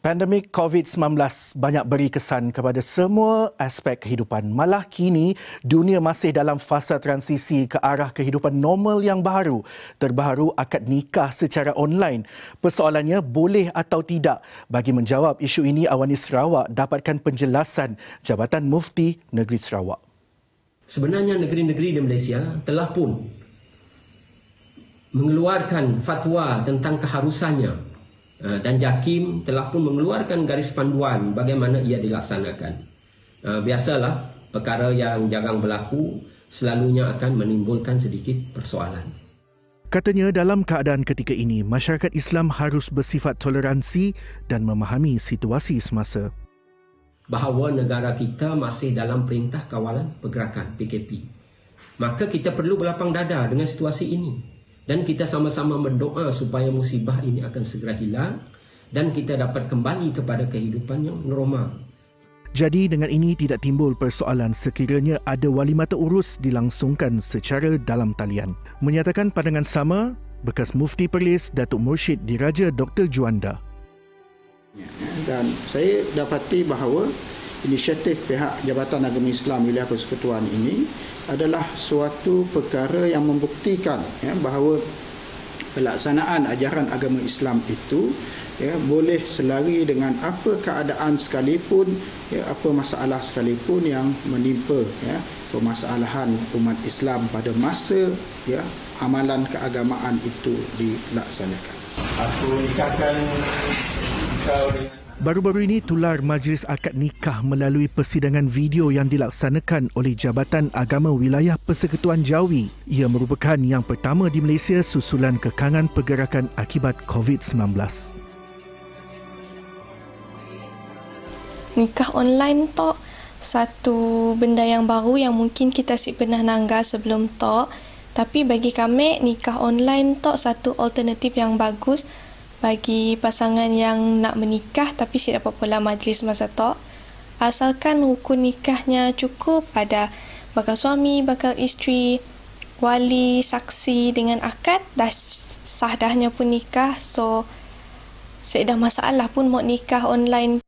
Pandemik COVID-19 banyak beri kesan kepada semua aspek kehidupan. Malah kini, dunia masih dalam fasa transisi ke arah kehidupan normal yang baru. Terbaru akad nikah secara online. Persoalannya, boleh atau tidak? Bagi menjawab isu ini, Awani Sarawak dapatkan penjelasan Jabatan Mufti Negeri Sarawak. Sebenarnya negeri-negeri di Malaysia telah pun mengeluarkan fatwa tentang keharusannya dan JAKIM telah pun mengeluarkan garis panduan bagaimana ia dilaksanakan. Ah, biasalah perkara yang jarang berlaku selalunya akan menimbulkan sedikit persoalan. Katanya dalam keadaan ketika ini, masyarakat Islam harus bersifat toleransi dan memahami situasi semasa. Bahawa negara kita masih dalam perintah kawalan pergerakan PKP. Maka kita perlu berlapang dada dengan situasi ini dan kita sama-sama berdoa supaya musibah ini akan segera hilang dan kita dapat kembali kepada kehidupan yang normal. Jadi dengan ini tidak timbul persoalan sekiranya ada wali mata urus dilangsungkan secara dalam talian. Menyatakan pandangan sama, bekas Mufti Perlis Datuk Mursyid Diraja Dr. Juanda. Dan saya dapati bahawa inisiatif pihak Jabatan Agama Islam Wilayah Persekutuan ini adalah suatu perkara yang membuktikan ya, bahawa pelaksanaan ajaran agama Islam itu ya, boleh selari dengan apa keadaan sekalipun, ya, apa masalah sekalipun yang menimpa ya, permasalahan umat Islam pada masa ya, amalan keagamaan itu dilaksanakan. Aku nikahkan kau dengan Baru-baru ini tular majlis akad nikah melalui persidangan video yang dilaksanakan oleh Jabatan Agama Wilayah Persekutuan Jawi. Ia merupakan yang pertama di Malaysia susulan kekangan pergerakan akibat COVID-19. Nikah online tu satu benda yang baru yang mungkin kita si pernah nangga sebelum tu. Tapi bagi kami nikah online tu satu alternatif yang bagus bagi pasangan yang nak menikah tapi si dapat pula majlis masa tu asalkan rukun nikahnya cukup ada bakal suami, bakal isteri, wali, saksi dengan akad dah sah dahnya pun nikah. So saya dah masalah pun mau nikah online